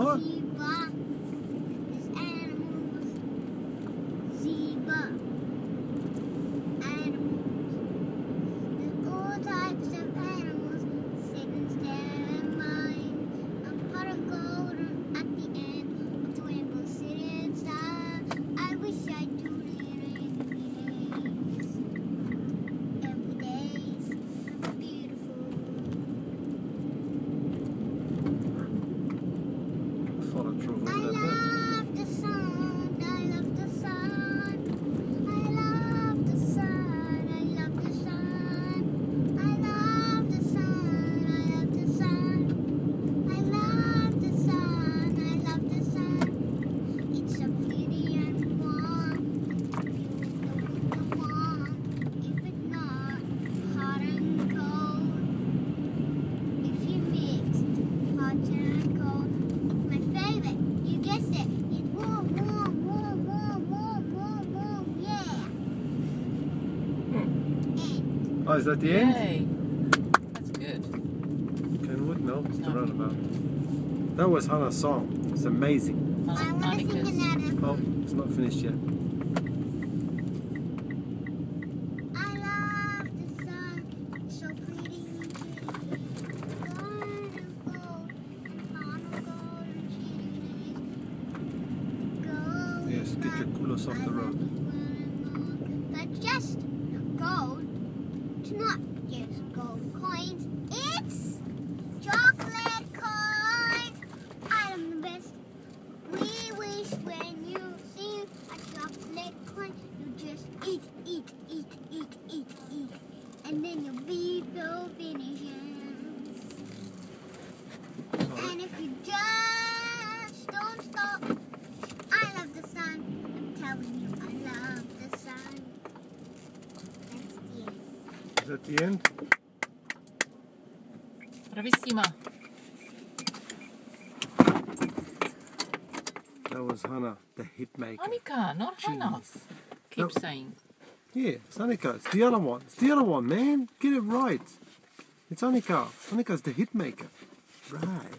What? 好了，舒服了。Oh, is that the end? Yay. That's good. Kenwood? No, it's the roundabout. That was Hannah's song. It's amazing. I want to sing Anika's. another. Oh, it's not finished yet. I love the sun. It's so pretty and pretty. Golden gold and on a golden chili. Gold. Yes, get your culos off the road. But just gold. It's not just gold coins. It's chocolate coins. I'm the best. We wish when you see a chocolate coin, you just eat, eat, eat, eat, eat, eat. And then you'll be so finished. And if you just don't stop, I love the sun. I'm telling you, I love the sun. That's the end. Is that the end? Bravissima. That was Hannah, the hit maker. Anika, not Hannah. Keep No. saying. Yeah, it's Anika. It's the other one. It's the other one, man. Get it right. It's Anika. Anika's the hit maker. Right.